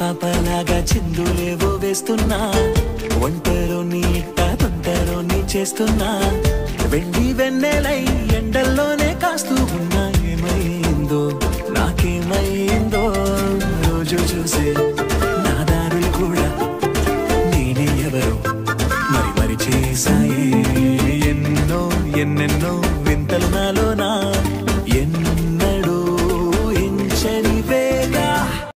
పాపలాగా చిందులేవో వేస్తున్నా. ఒంటరో నీ ఇట్ట తొంటరో నీ చేస్తున్నా. వెండి వెన్నెలై ఎండల్లోనే కాస్తూ ఉన్నా. ఏమైందో నాకేమైందో రోజు చూసే నా దారులు కూడా నేనే ఎవరో? మరి మరి చేశాయే ఎన్నో ఎన్నెన్నో వింతలు నాలో